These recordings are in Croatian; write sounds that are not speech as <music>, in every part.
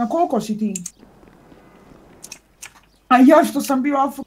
Na koliko si ti? A ja što sam bio alfa...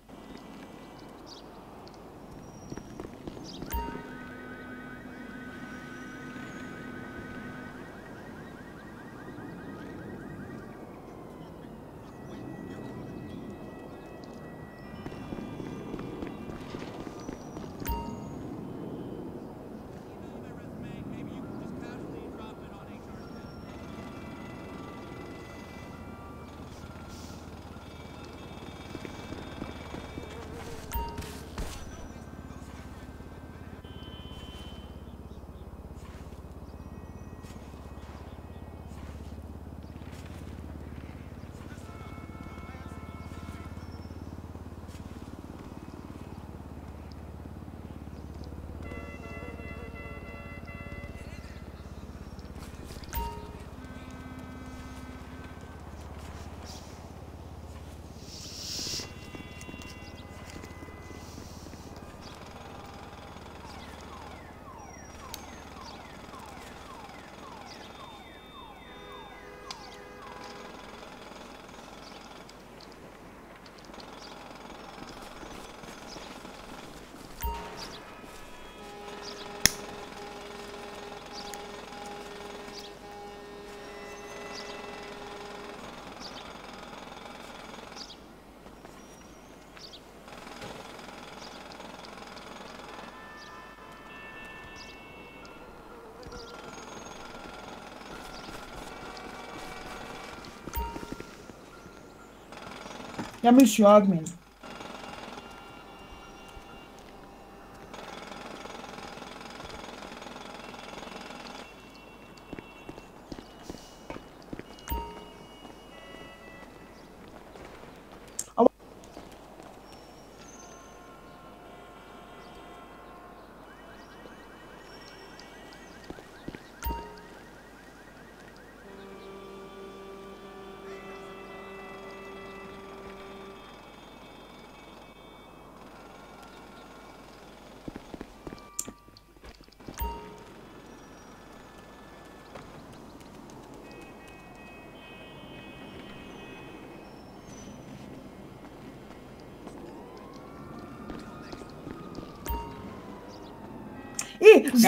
Ja mislio admin. E,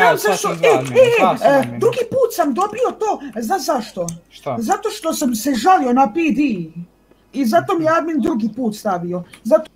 znam zašto, e, e, e, drugi put sam dobio to, za zašto? Šta? Zato što sam se žalio na PD i zato mi je admin drugi put stavio. Zato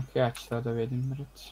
Neka, neka, ja ću sada vidim, brate.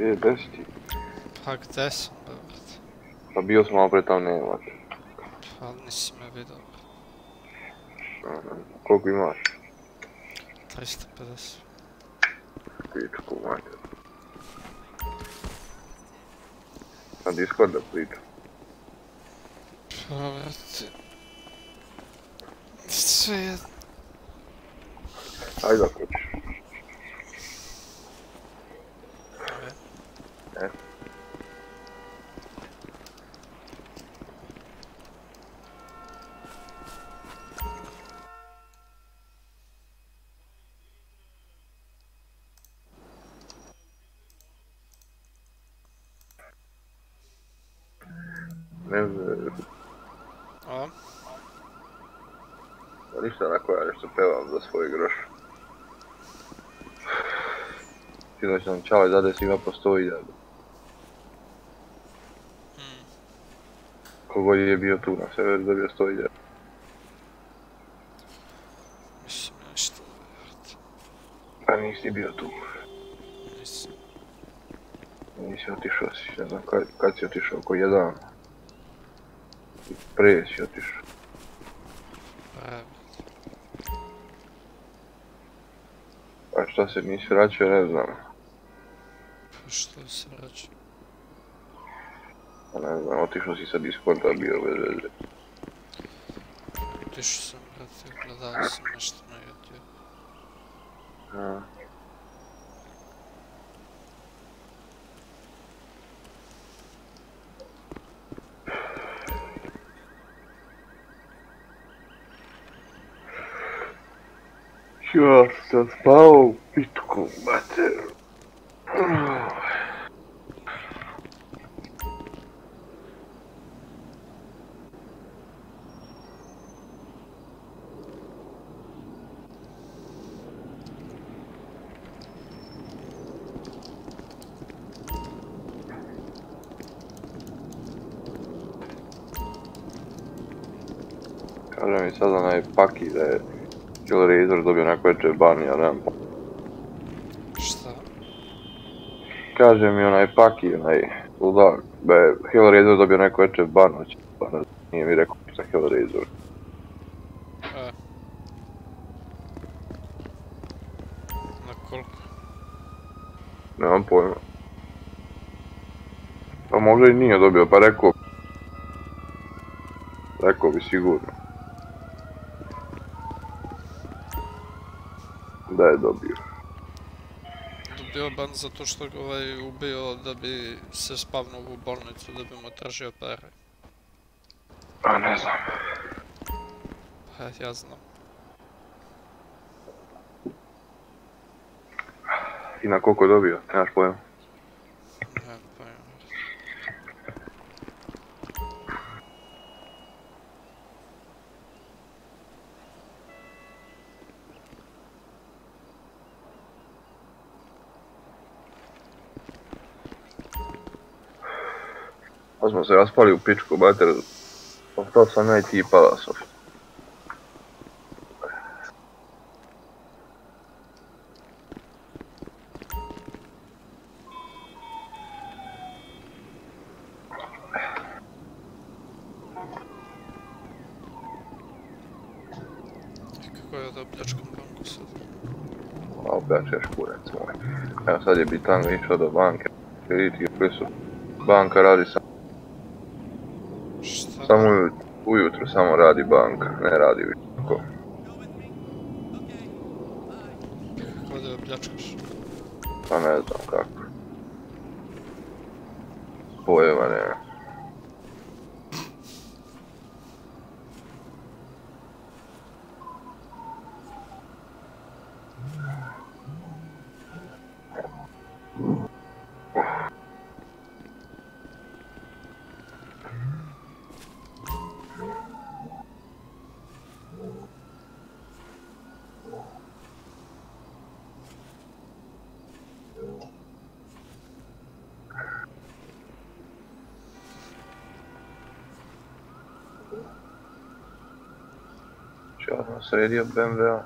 Ajde, Je, bez ti. Pa gdje sam, brate? Pa bio sam malo pre tamo nema. Pa nisi me vidio. Koliko imaš? 350. Pičku, majte. Na Discord da pričam. Pa, brate... Sve jedno. Ajde ako ćeš. E, E. Ne znam, O, Pa ništa onako ja nešto pevam za svoj groš. Sinoć nam čale dade svima po 100 hiljada. hmm. Kogod je bio tu na severu dobio 100 hiljada. Mislim nešto. Pa nisi bio tu. Nisam. Nisi otišao si, ne znam kad, kad si otišao, oko jedan. Prije si otišao. Šta se nisi vraćao, ne znam. Što se vraća? Pa ne znam, otišao si sa Discorda, bio bez veze. Otišao sam, brate, gledao sam nešto na YouTube. A. sam spao u pitku, mater. Kaže mi sad onaj paki da je Hellraiser dobio neko veće ban, ja nemam pa- Šta? Kaže mi onaj paki, onaj ludak, da je Hellraiser dobio neko veće ban, hoće pa ne nije mi rekao za Hellraiser. E. Na koliko? Nemam pojma. Pa možda i nije dobio, pa rekao... Rekao bi sigurno. Da je dobio. Dobio ban zato što ga ovaj ubio da bi se spavnuo u bolnicu, da bi mu tražio pare. A ne znam. Pa ja znam. I na koliko je dobio, nemaš pojma. Smo se raspali u pičku, bater. Ostao sam ja i ti da pljačkam banku sad? A opet ćeš kurac moj. Evo sad je Bitanga išao do banke. Vidite koji su. Banka radi sam, Šta? Samo ujutro, samo radi banka, ne radi više. Tako. Kako da pljačkaš? Pa ne znam Sam sredio BMW-a.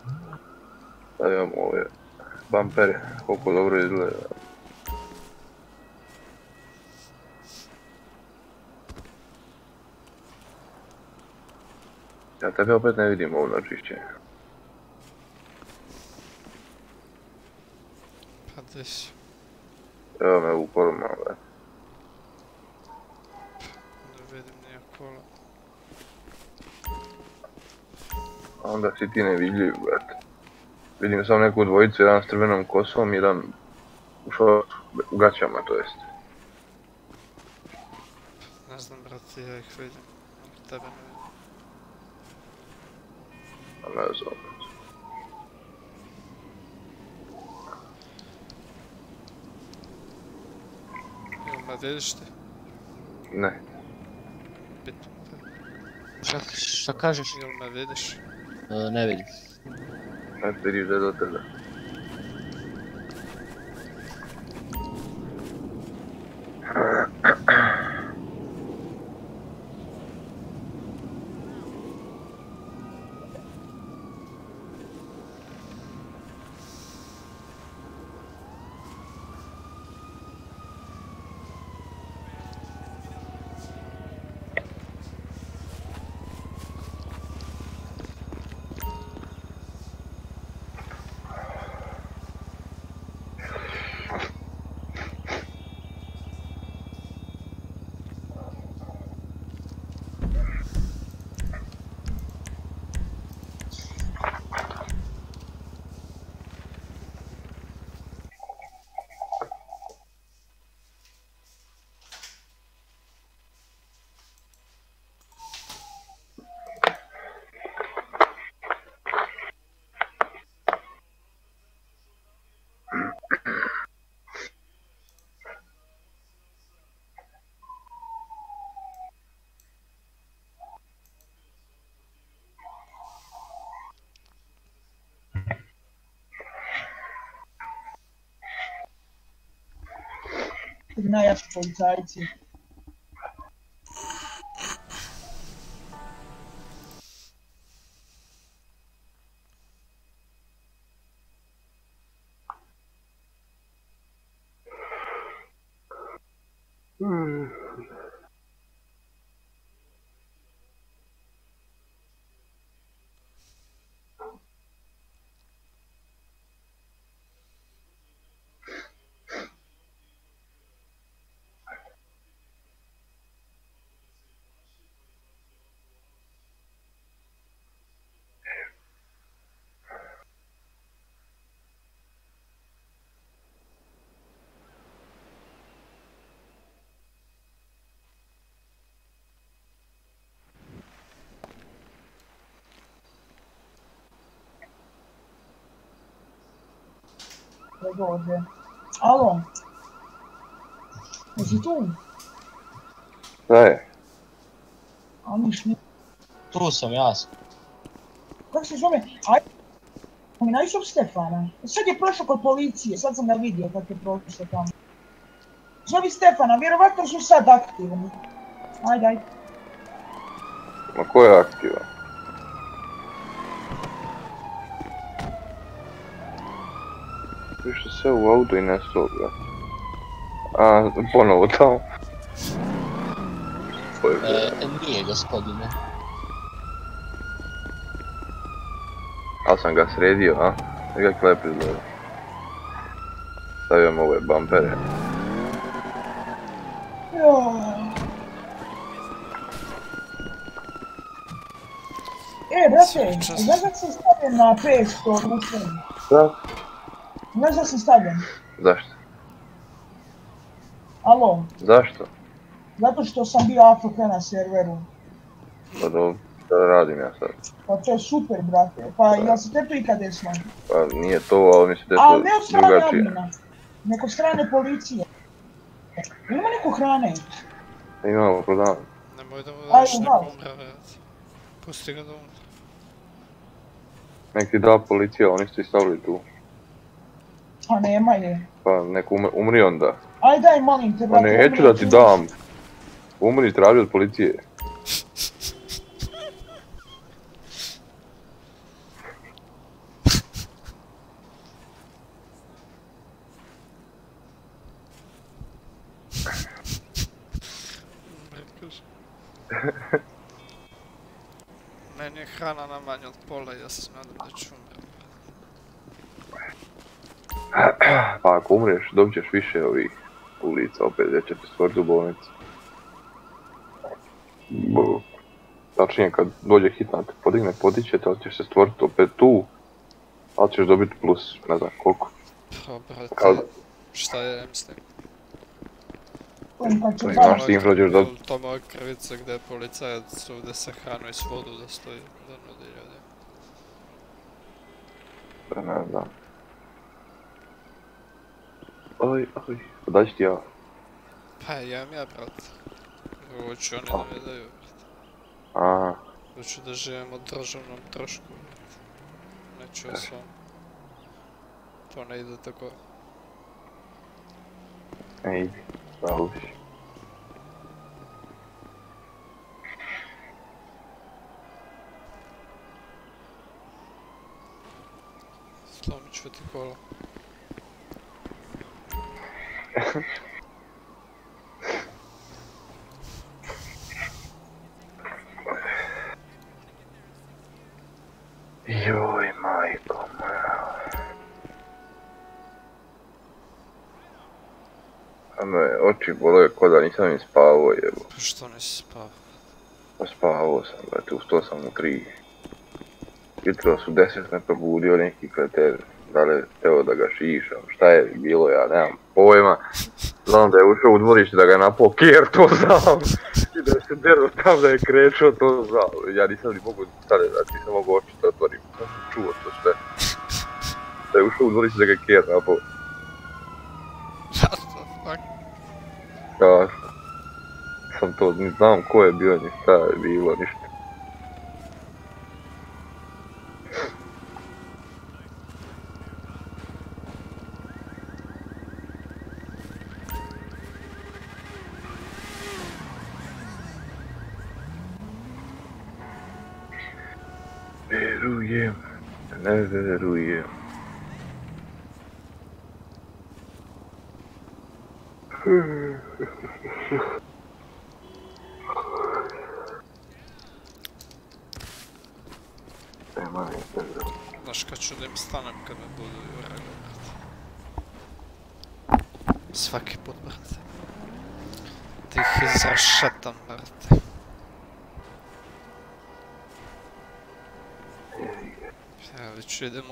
Sad imamo ove bumpere, koliko dobro izgleda. Ja tebe opet ne vidim ovo na čišćenju. Pa gdje si? Evo me u kolima, onda si ti nevidljiv, brate. Vidim samo neku dvojicu, jedan s crvenom kosom, jedan u šortu, u gaćama to jest. Ne znam brate, ja ih vidim. Ali tebe ne vidim. A ne znam. Jel me vidiš ti? Ne, Pitam te. Šta kažeš? Jel me vidiš? E, ne vidim. ne vidiš da je do tebe. Najjači dođe. Alo? Jesi tu? Šta je? A niš ni... Tu sam, ja sam. Kako se zove? Aj... Mi naišao Stefana. Sad je prošao kod policije, sad sam ga vidio kako je prošao tamo. Zovi Stefana, vjerovatno su sad aktivni. Ajde, ajde. Ma ko je aktivan? Više se u auto i nestao, brate. A, ponovo tamo. E, nije, gospodine. Ali sam ga sredio, a? I ga klep izgleda. Stavljam ove bampere. Joj. E, brate, znaš da sam stavljen na 500 društvenih? Da? Znaš da sam stavljen? Zašto? Alo, Zašto? zato što sam bio AFK na serveru. Pa dobro, šta da radim ja sad? Pa to je super, brate. Pa jel se te to ikad desilo? Pa nije to, ali mislim da je Ali to ne od strane drugačije. admina, nego od strane policije. Ima neko hrane? Imamo prodan. Nemoj da mu daš neko umre, vrat. Pusti ga da umre. Nek ti da policija, oni su ti stavili tu. Pa nema je. Pa nek umri, umri onda. Aj daj, molim te, Pa brate. neću da ti dam. Umri, traži od policije. Meni je hrana na manje od pola i ja se nadam da ću umre. Pa ako umriješ, dobit ćeš više ovih ulica opet, gdje će ti stvoriti u bolnici. Bo- Tačnije, kad dođe hitna te podigne, podiće te, ali ćeš se stvoriti opet tu, ali ćeš dobiti plus, ne znam koliko. Pa, brate, šta je M s tim? Pa s tim do- Jel To moja krivica gdje je policajac ovdje sa hranu i s vodu da stoji, da nudi ljudi. Pa ne znam. Oj, oj, daj ću ti ja. Pa jem ja, brate. Hoću oni da mi daju, brate. A, Hoću da živim od državnom trošku, brate. Neću o svom. To ne ide tako. <laughs> Joj, majko moja. A me oči bole ko da nisam ni spavao jebo. Pa što nisi spao? Pa spavao sam, brate, ustao sam u tri. Jutro su deset me probudio neki kreter. Da li je teo da ga šišam, šta je bilo, ja nemam pojma. Znam da je ušao u dvorište da ga je napao kjer, to znam. I da se dero tam da je krećao, to znam. Ja nisam ni mogu stane, znači nisam mogu oči da otvorim. Sam čuo to sve. Da je ušao u dvorište da ga je kjer napao. What the fuck? Ja sam to, ni znam ko je bio, ni šta je bilo, ništa.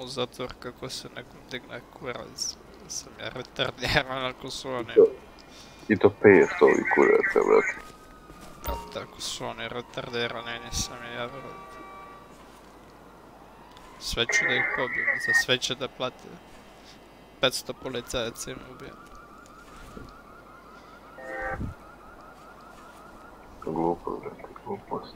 Idem u zatvor kako se nekom digne kurac. Sam ja retardiran ako su oni, I to 500 ovi kuraca, brate. brate, ako su oni retardirani nisam ja, brate. Sve ću da ih pobijem, za sve će da plate. 500 policajaca im ubijem. Glupo, brate, glupost.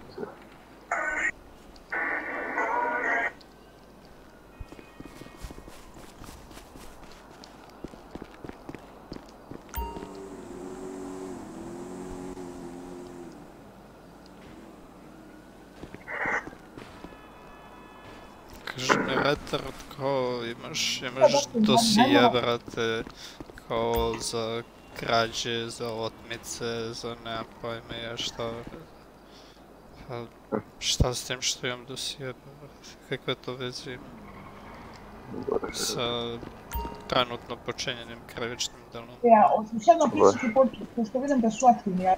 Retard kao imaš, imaš nema- brate, kao za krađe, za otmice, za nema pojma ja šta. Pa, šta s tim što imam dosije kakve to veze ima sa trenutno počinjenim krivičnim delom. Ja, sad napisati počet, pošto vidim da su aktivni, ja.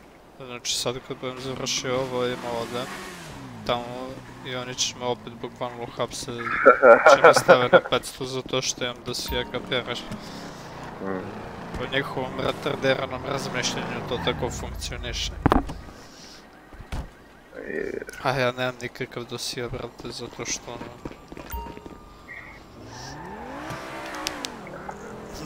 Znači sad kad budem završio ovo ima ovdje, tamo Ионич ме опит буквално хап се, че ме ставя на 500, зато ще имам да си я капираш. Mm. По нjihovom retarderanom razmišljenju to tako funkcioniše. A ja nemam nikakav dosija, brate, zato što ono...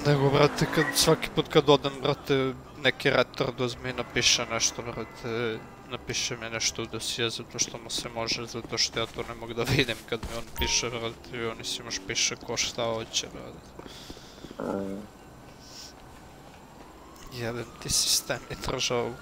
Nego, brate, kad, svaki put kad odem, brate, neki retard uzme i napiše nešto, brate, napiše mi nešto u dosije zato što mu se može, zato što ja to ne mogu da vidim kad mi on piše, brate, i oni si još piše ko šta hoće, brate. Jebem ti sistem i državu.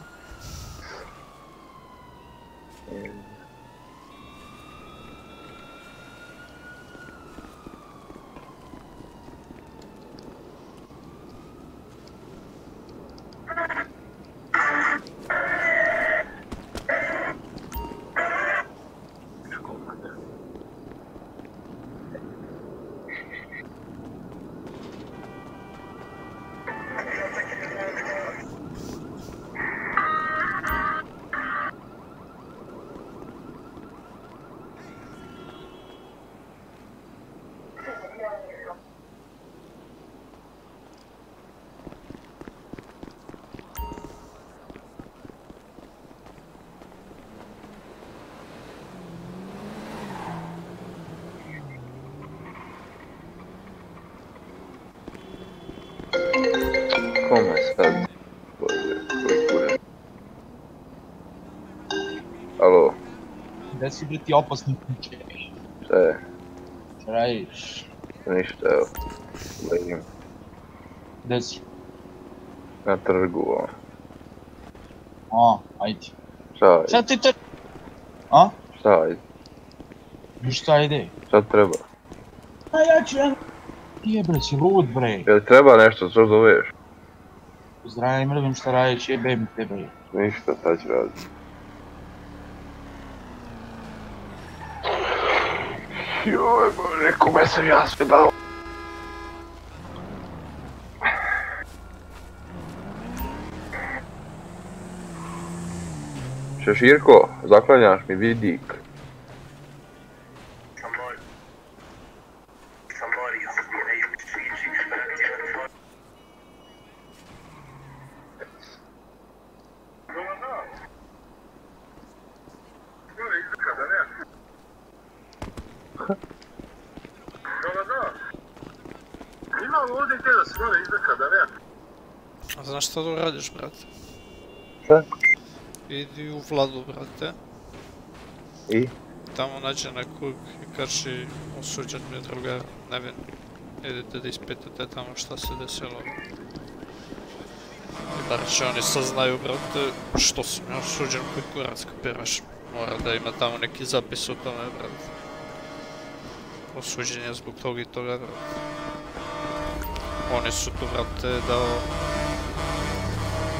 Kome sad? Bože, koji kurac. Alo, Gde si bre ti opasni kuće? šta je? Šta radiš? Ništa, evo. Legim Gde si? na trgu, ono. A, ajde. Šta je? Šta ti to... A? Šta je? Ništa, ajde. Šta treba? A ja ću, ja. Ti je bre, si lud bre. Jel treba nešto, što zoveš? Zdravim mrvim šta radiš, jebem te bre. Ništa, sad ću raditi. Joj, bože, kome sam ja sve dao? Šeširko, zaklanjaš mi vidik. Radiš, brate? Šta? Idi u vladu, brate. I? Tamo nađe nekog i kaži osuđen mi je drugar, nevin. Idete da ispitate tamo šta se desilo. I bar će oni saznaju, brate, što sam ja osuđen koji kurac kapiraš. Mora da ima tamo neki zapis o tome, brate. osuđen je zbog toga i toga, brate. Oni su tu, brate, dao...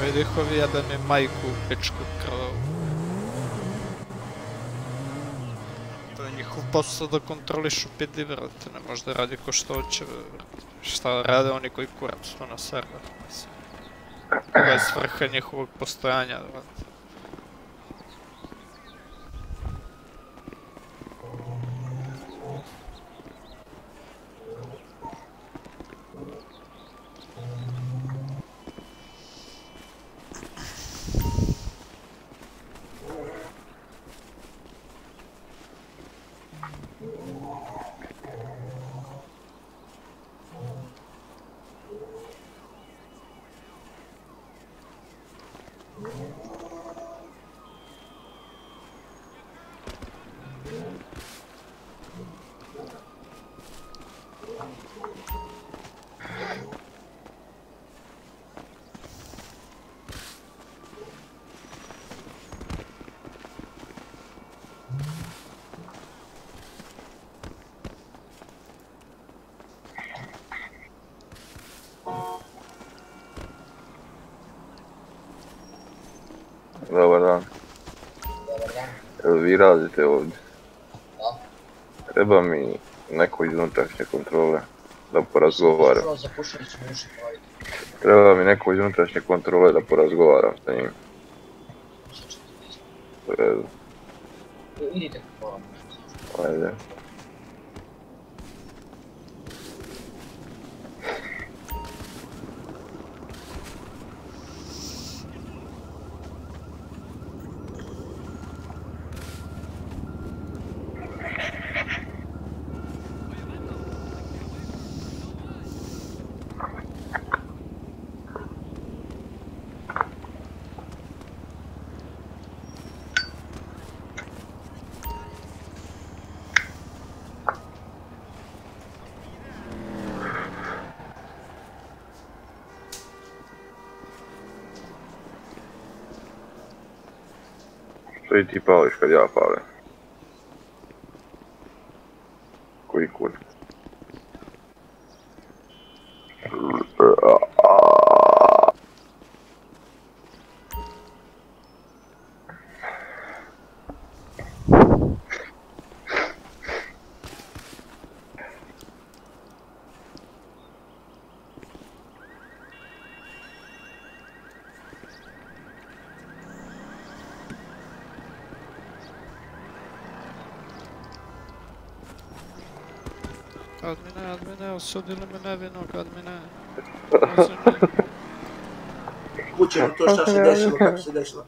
Vidih ovi jebeni majku, pičku, krvavu. To je njihov posao da kontrolišu pidi, brate, ne može da radi ko što hoće. Šta rade oni koji kurac tu na server. Koja je svrha njihovog postojanja, brate. Radite ovdje? Treba mi neko iz unutrašnje kontrole da porazgovaram. Raditi? Treba mi neko iz unutrašnje kontrole da porazgovaram sa njim. U redu, Idite kako vam. ajde. Što i ti pališ kad ja palim? Koji kur? Admine, admine, osudili me nevinog, admine. <laughs> Kuće, to šta se desilo, kako se desilo.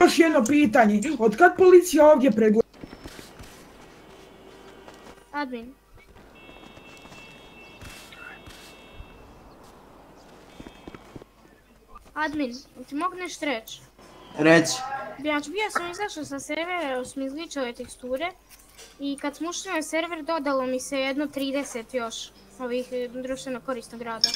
Još jedno pitanje, od kad policija ovdje pregleda? Admin, ti mogu nešto reći? Reci. Znači, bio sam izašao sa servera jer su mi izgličale teksture i kad smo ušli na server dodalo mi se jedno 30 još ovih e, društveno korisnog rada.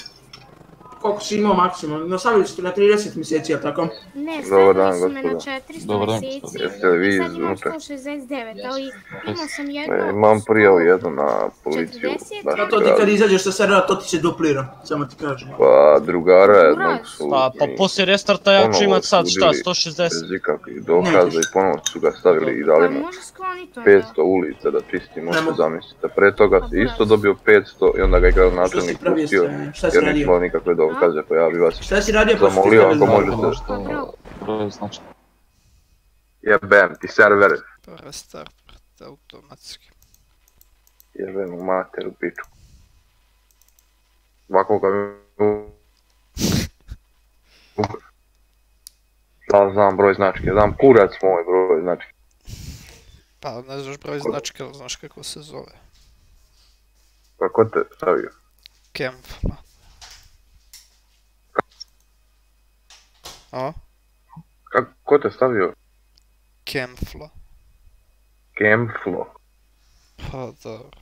Koliko si imao maksimum? Nastavili ste na 30 mjeseci, jel tako? Ne, stavili su me na gospodo. 400 Dobar dan, mjeseci. Jeste li vi sad imam iznutra? 169, ali imao sam jedno... E, imam prijavu jednu na policiju. 40? našeg A to ti kad izađeš sa servera, to ti se duplira. Samo ti kažem. Pa drugara jednog su Pa, pa poslije restarta ja ću imat sad šta, osudili 160. bez ikakvih dokaza i ponovo su ga stavili i dali Pa mu može skloniti onda. 500 ulica da čisti, možete zamisliti. Pre toga si isto dobio 500 i onda ga je gradonačelnik pustio sve? Šta si jer nije imao nikakve dokaze, pa ja bi vas Šta si radio pa što ti zamolio ako možete. znači. Jebem ti server, Restart, automatski. jebem u materu piču. Ovako ga mi... Da znam broj značke, znam kurac moj broj značke. Pa ne znaš broj značke, ali znaš kako se zove. Pa ko te stavio? Kemfla. A? Kako, ko te stavio? Kemfla. Gameflo. Pa dobro.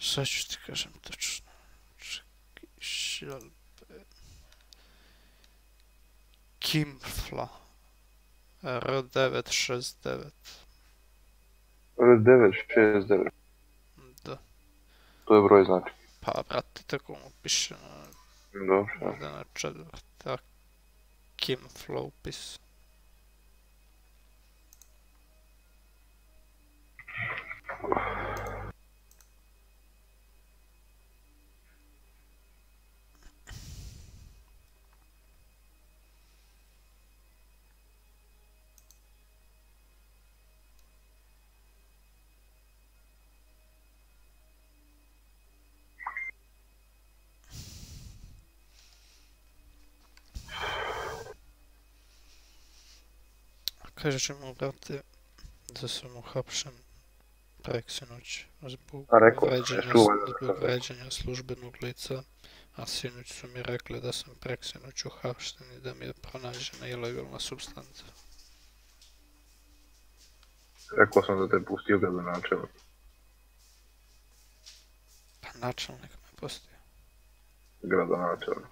Sad ću ti kažem točno. Čekaj, šalbe. Kimfla. R969. 969, Da. to je broj znači. Pa, brate, tako mu piše na, Dobro. ovdje na četvrta. Kimfla upis. Kaže će mu, brate, da sam uhapšen preksinoć zbog vređanja, službenog lica, a sinoć su mi rekli da sam preksinoć uhapšten i da mi je pronađena ilegalna substanca. Rekao sam da te pustio ga za načelno. Pa načelnik me pustio. Gradonačelno.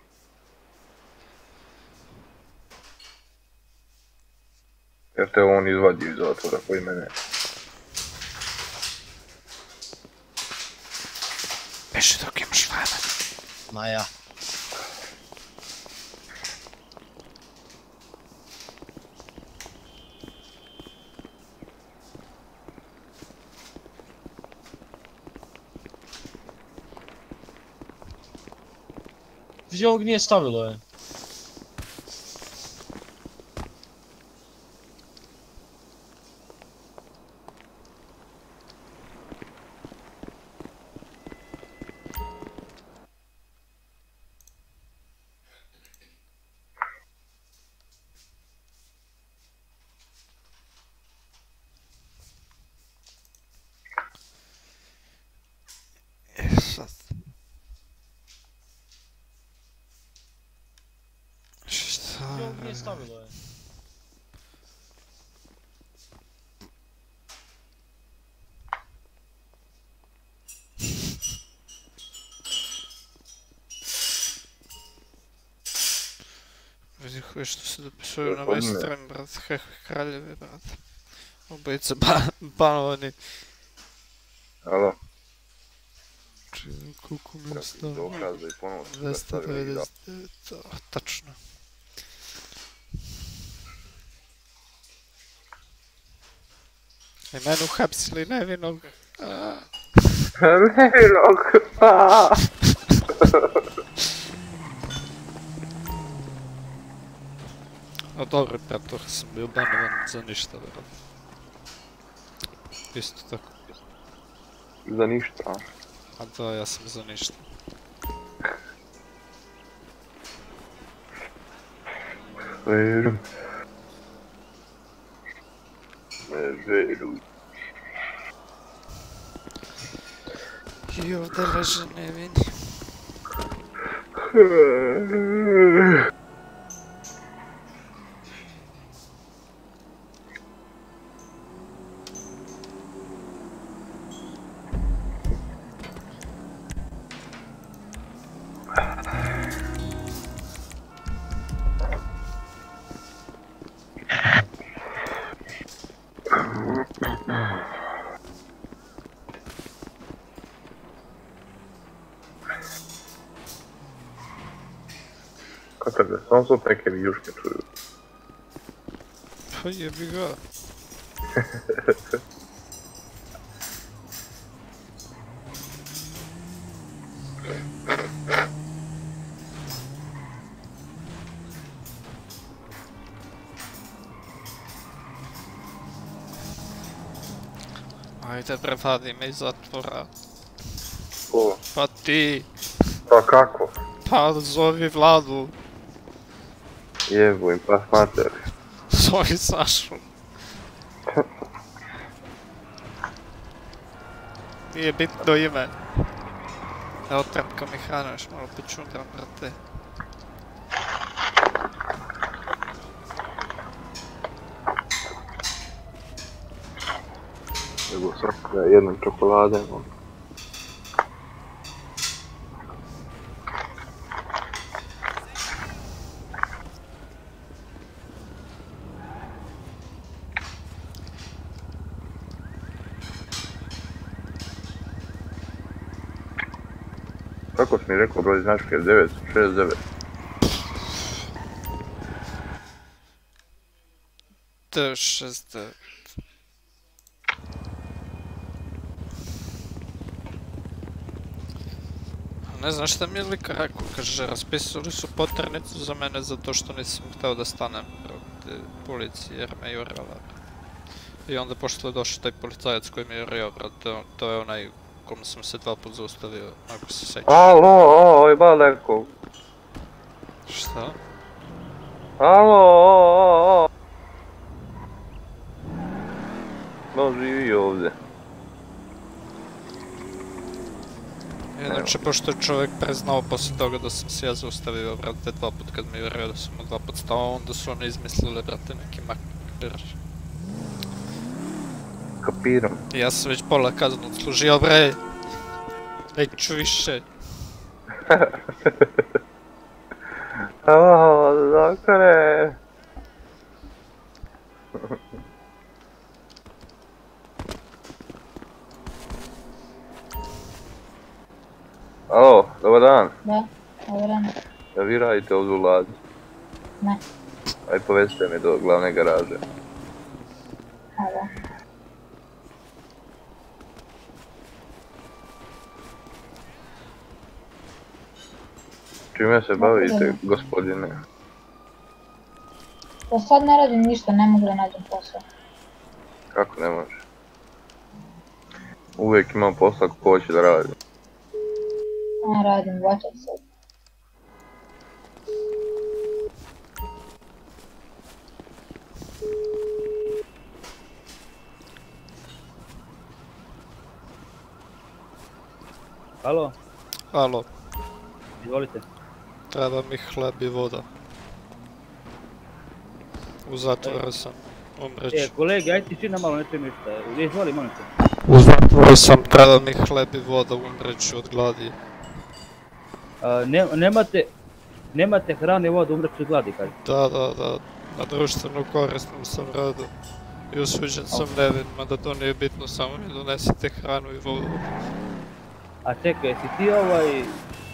Jer te on izvadio iz zatvora koji mene. Beži dok imaš vremena. Ma ja. Gdje ovog nije stavilo je? E sad. Šta? Gdje ovog nije stavilo je? Vidi koji što se dopisuju na. Western, brat, kakvi kraljevi, brat. Obojica ba <laughs> banovani. Alo, Čekaj, koliko mi je stalo? dokaze i ponovno stavili da 299, oh, tačno. I mene uhapsili nevinog. <laughs> A, Nevinog! <laughs> aaa. A dobro, preto sam bio banovan za ništa, vjerojatno. Isto tako. Za ništa, a? A da, ja sam za ništa. Verujem. Ne veruj. I ovdje leže nevini. Kako su neke vijuške čuju. Pa jebi ga. Ajde bre, vadi me iz zatvora. O, Pa ti, pa kako? pa zovi vladu, Jebu im pas mater. zovi Sašu. Nije bitno ime. Evo trepka mi hrana, još malo pičundram, brate. Nego svaka jednom čokoladem. Kako si mi rekao broj značke? 969. Te šest, Ne znam šta mi je lika rekao, kaže raspisali su poternicu za mene zato što nisam htio da stanem protiv policije jer me jurala. I onda pošto je došao taj policajac koji me jurio, brate, to je onaj kom sam se dva put zaustavio, ako se sjećaš. Alo, oj, baleko. Šta? Alo, o, o, o. No, živi ovdje. Inače, pošto je čovjek preznao poslije toga da sam se ja zaustavio, brate, dva put kad me jurio da sam mu dva put stao, onda su oni izmislili, brate, neki makar. Kapiram. Ja sam već pola kaznu odslužio, bre. Neću više. <laughs> Alo, doktore. Alo, dobar dan. Da, dobar dan. Da vi radite ovdje u Ladi? Ne. Aj povedzite me do glavne garaže. A da. Čime se bavite, gospodine? Pa sad ne radim ništa, ne mogu da nađem posao. Kako ne može? Uvijek imam posla ko hoće da radi. A, radim, vaćam sad. Alo, Alo, izvolite. Treba mi hleb i voda. U zatvoru sam, umreću. E, kolege, ajde ti na malo, ne čujem ništa. Izvoli, molim te. U zatvoru sam, treba mi hleb i voda, umreću od gladi. A, ne, nemate, nemate hrane i vodu, umreću od gladi, kaže. Da, da, da, na društveno korisnom sam radu. I osuđen sam nevin, mada to nije bitno, samo mi donesite hranu i vodu. A čekaj, jesi ti ovaj,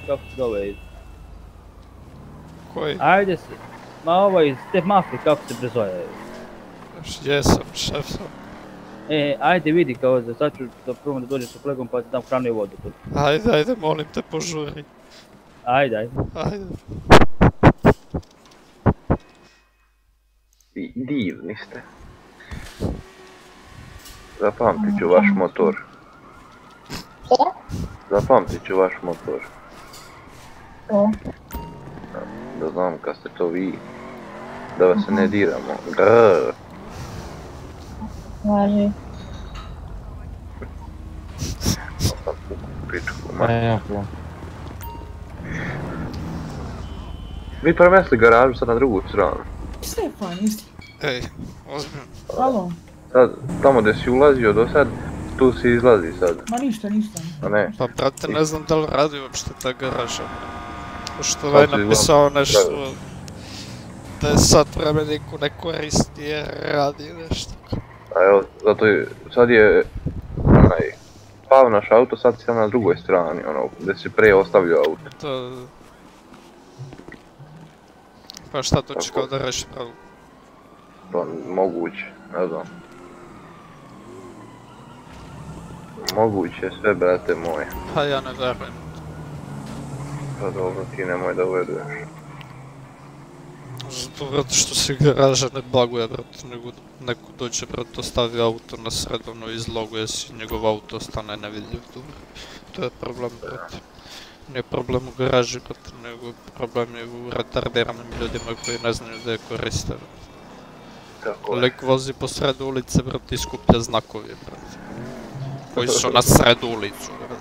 kako se zove, Koji? ajde se, ma ovaj, Step Mafri, kako se brezove. Jesam, šef sam. E, ajde vidi, kao za sad ću da probam da dođem sa kolegom pa ti dam hranu i vodu. Ajde, ajde, molim te, požuri. Ajde, ajde. Ajde. Di- Divni ste. Zapamtit ću vaš motor. Zapamtit ću vaš motor. Da znam kad ste to vi. Da vas se ne diramo. Grrr. Važi. Pičku. Vi premesli garažu sad na drugu stranu. Stefan, isti. Ej, ozbiljno. Alo, Sad, tamo gdje si ulazio do sad, tu si izlazi sad. ma ništa, ništa. A ne, Pa brate, ne znam da li radi uopšte ta garaža. Sad ovaj si napisao nešto... Da je sat vremena niko ne koristi jer radi nešto. a evo, zato je, sad je, onaj, pao naš auto, sad sam na drugoj strani, ono, gdje si prije ostavljao auto. To... Pa šta to će kao da reši pravo? Pa moguće, ne znam. Moguće je sve, brate moje. Pa ja ne verujem. No dobra, Tina, moje dowiadujesz. Заповед, що си гаража не благо е, брат. Него, него дойче, брат, достави ауто на средно излога си, негова ауто стане невидлив. Добре. Това е проблем, брат. Не е проблем у гаража, като него е проблем е у ретардираnim ljudima koji ne znaju da je koriste, brат. Tako je. Lik vozi po sred ulice, brate, i skuplja znakovi, brate. Koji su na sred ulicu, brate.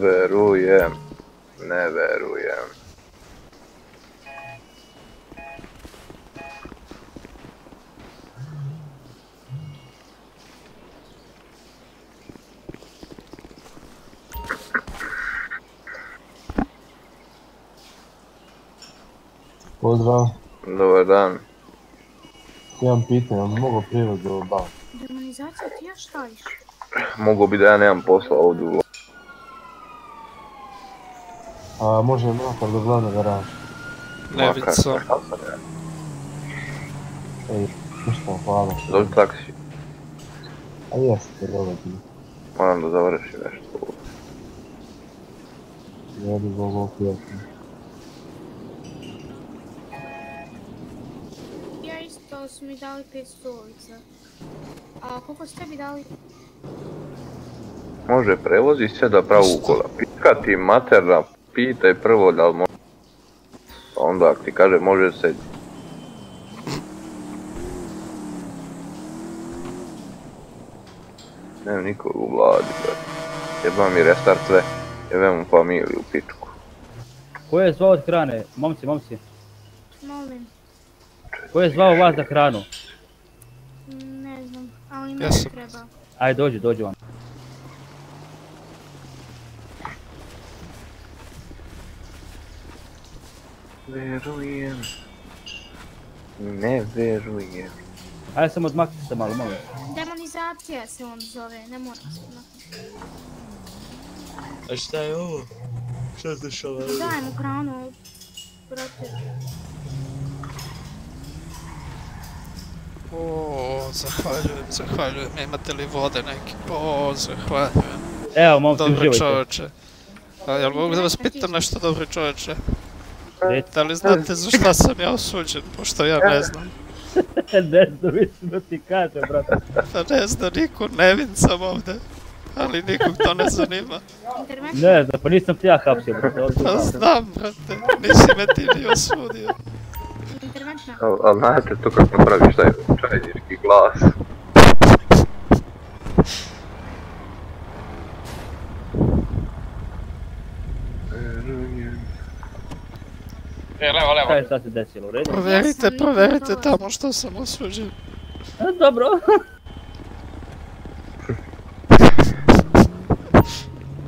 Verujem. Ne verujem. Pozdrav, Dobar dan. imam pitanje, ali mogu privod do banka? Idemo Mehmenizacija ti još staviš? Mogu bi da ja nemam posla ovdje u A može makar do glavne garaže. Ja? Ej, ništa, hvala. Zove taksi. A jeste, dobro ti. Moram da završim nešto ovdje. Jedi Bog opijatno. Ja isto su mi dali 5 stolica. A koliko ste tebi dali? Može prevozi se da pravu ukola. Pika ti materna, pitaj prvo da li može. Pa onda ako ti kaže može se. Nema nikog u vladi, brate. Jeba mi restart sve. Jebem mu familiju u pičku. Ko je zvao od hrane? Momci, momci. Molim. Ko je zvao vas za hranu? Ne znam, ali meni sam. treba. Ajde, dođi, dođi vam. Verujem. Ne verujem. Ajde samo odmaknite se malo, malo. Demonizacija se on zove, ne mora se A šta je ovo? Šta se dešava? Dajemo hranu, brate. O, zahvaljujem, zahvaljujem. Imate li vode neki? O, zahvaljujem. Evo, momci, Dobro uživajte. čoveče. A jel mogu da vas pitam nešto, dobro čoveče? Reci. Da li znate za šta sam ja osuđen, pošto ja ne znam. <laughs> ne znam, mislim da ti kaže, brate. Pa ne zna niko, nevin sam ovde. Ali nikog to ne zanima. Ne znam, pa nisam ti ja hapsio, brate. Pa znam. brate, nisi me ti ni osudio. Ali al, znate to kako napraviš taj čajnički glas. Verujem. Levo, Šta je sad se desilo, u redu? Proverite, proverite tamo što sam osuđen. E, Dobro. <laughs>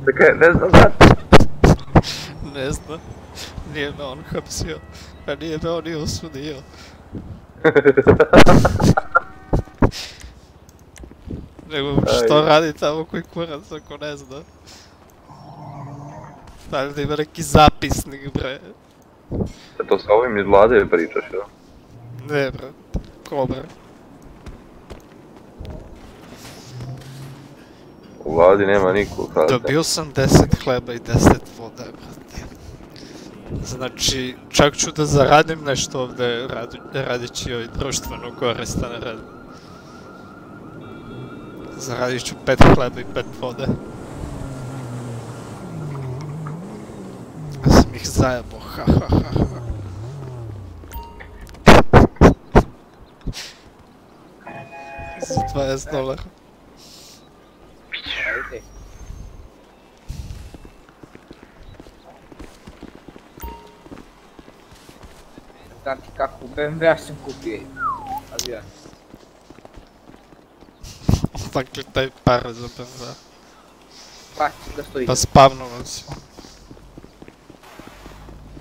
Čekaj, ne znam, znate. Ne znam. Nije me on hapsio. A nije me on ni osudio. <laughs> Nego što radi tamo koji kurac ako ne zna. Valjda ima neki zapisnik bre. E to sa ovim iz vlade pričaš, jel? Ne bre. Ko? U vladi nema nikog sada. Dobio sam 10 hleba i 10 vode brate. Znači, čak ću da zaradim nešto ovde radi, radići ovaj društveno koristan rad. Zaradit ću 5 hleba i 5 vode. Aż mich zajebał, ha ha ha ha. Z 2 S dolar. Taki kaku, BMW aż się kupię. A wiem. Tak tutaj parę za BMW. Patrz, dostoi. Поспавнувался.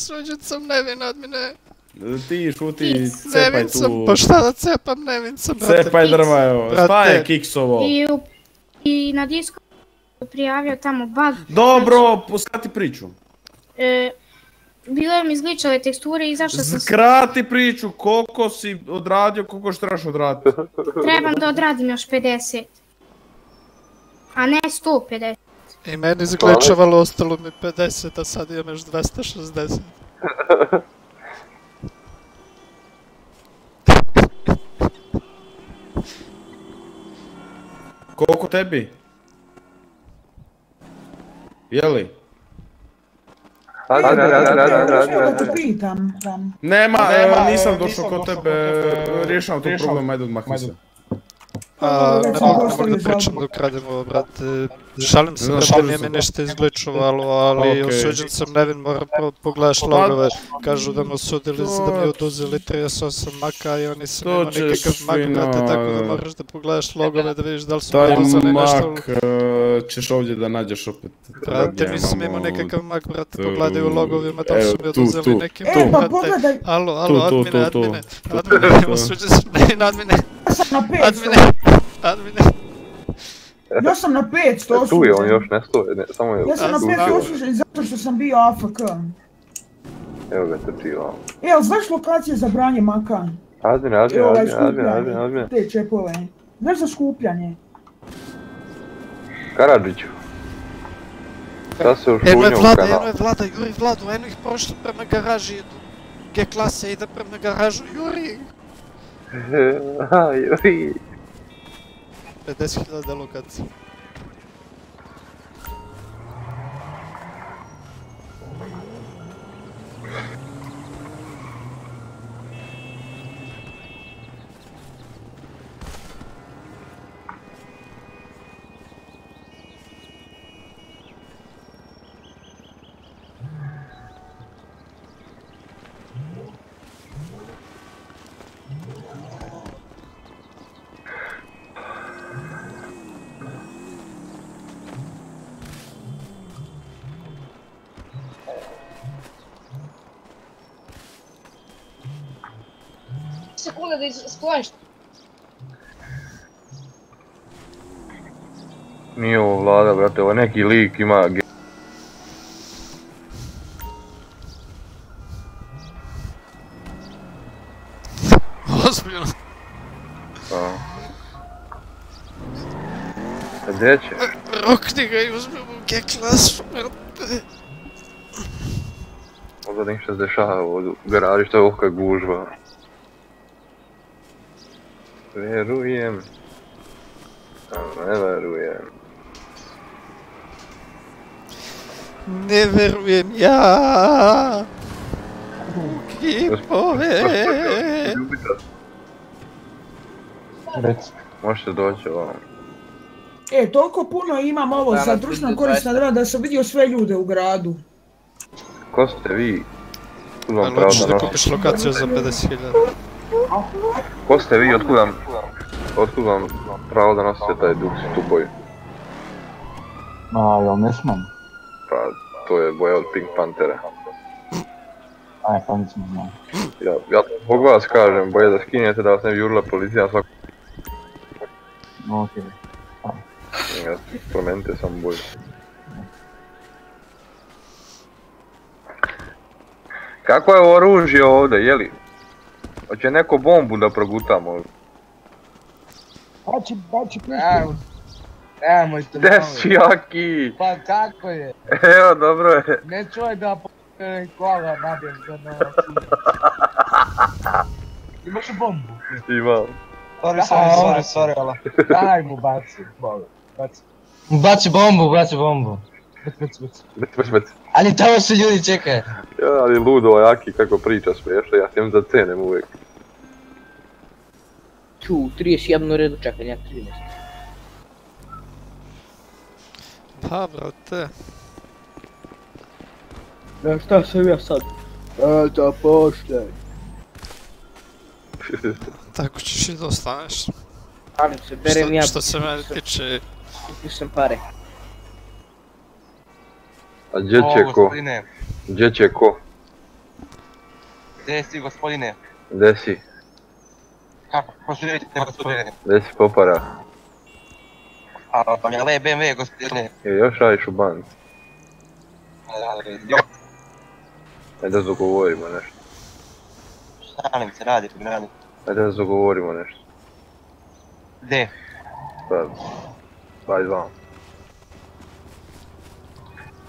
Osuđen sam nevin, admine. Ti šuti, cepaj Nevin sam, tu. pa šta da cepam, nevin sam, brate. Cepaj drva, evo. Šta je Brate. kiksovo? I, u, I na disku prijavio tamo bug. Dobro, skrati priču. E, bilo mi izgličale teksture i zašto sam... Skrati priču, koliko si odradio, koliko što trebaš odraditi. Trebam da odradim još 50. A ne 150. I meni zglečavalo, ostalo mi 50, a sad imam još 260. <laughs> Koliko tebi? Jeli? Radi, radi, radi, radi, radi, Da radi. te pitam. Tam. Nema, nisam došao kod tebe, rješavam tu problem, ajde odmahni se. А, мога да причам до Крадево, брат. Шалим се, брат, не ми нешто изгличувало, али осуđen sam nevin, moram prvo pogledaš logove. Kažu da me osudili, da mi oduzeli 38 maka i oni se nema nikakav mak, brate, tako da moraš da pogledaš logove da vidiš da li su mi oduzeli nešto. Taj mak ćeš ovdje da nađeš opet. Brate, nisam imao nekakav mak, brate, pogledaj u logovima, tamo su mi oduzeli neki mak, brate. Alo, alo, admine, admine, admine, osuđen sam, admine, admine. <laughs> ja sam na 500. admine. Ja sam na 500 E, tu je, on osuđen. još ne stoje, ne, samo je... Ja sam na Ja znam. 500 osuđen zato što sam bio AFK. Evo ga trči vam. E, ali znaš lokacije za branje maka? Admin, I admin, admin, admin, admin, skupljanje, admin. te čepove. Znaš za skupljanje? Karadžiću. Šta se Eno je ušunio u vlada, kanal? eno je vlada, juri vladu, eno ih prošli prema garaži, idu. G klase ide prema garažu, juri. <laughs> Aj, 50.000 lokacija. Sekunda da skloniš. Nije ovo vlada, brate, ovo neki lik ima... ge- Ozbiljno. A. A Gdje će? Rokni ga i uzmemo u G klasu, brate. Pogledaj šta se dešava ovdje u garaži, što je ohka gužva. Verujem. A ne verujem. Ne verujem ja. U kipove. Reci. Možete doći ovamo. E, toliko puno imam ovo za društveno ide korisna drva da sam vidio sve ljude u gradu. Ko ste vi? Hoćeš da da kupiš lokaciju za 50.000. Ko ste vi? Otkud vam... Otkud vam pravo da nosite taj duks tu boju? A, jel ne smem? Pa, to je boja od Pink Panthera. Aj, pa nisam znao. Ja, ja zbog vas kažem, boje da skinete da vas ne bi jurila policija svako... Okej. Ja, promenite samo boju. Kako je oružje ovdje, jeli? Hoće neko bombu da proguta možda? Bači, bači Evo, nemojte Gdje si jaki? Pa kako je? Evo, dobro je. Ne čuj da po***e kola nabijem za na Imaš bombu? Imam. Sorry, sorry, sorry, sorry, ala. <laughs> Daj mu baci, bolo. Baci. Baci bombu, baci bombu. Baci, baci, baci. Ali tamo se ljudi čekaju. Ja, ali ludo jaki kako priča smiješno, ja sam za cenem uvijek. Tu, 31 u redu čekanja, 13. Pa, brate. Ja, šta sam ja sad? Eto, poštaj. <laughs> Tako ćeš i da ostaneš. Šalim se, berem ja, što se mene tiče, pišem pare. A gdje će ko? Gdje će ko? gdje si gospodine? Gdje si? Kako, pošljujete gospodine? Gdje si popara? A, pa je le BMW gospodine. Je još radiš u banci? Jo, Ajde da dogovorimo nešto. šalim se, radi, radi. Ajde da dogovorimo nešto. Gdje? Pa, daj vam.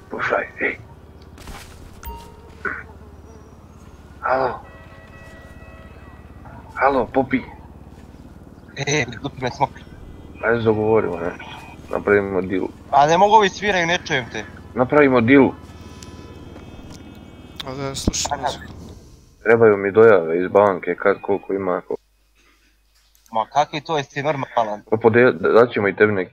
Slušaj, ej. Halo. Halo, Popi. E, dupi me smok. Ajde dogovorimo nešto. Napravimo deal. A ne mogu ovi sviraju, ne čujem te. Napravimo deal. a da slušam muziku. Trebaju mi dojave iz banke kad koliko ima. ko- Ma kakvi to, jesi normalan? Pa podel, dat ćemo i tebi neki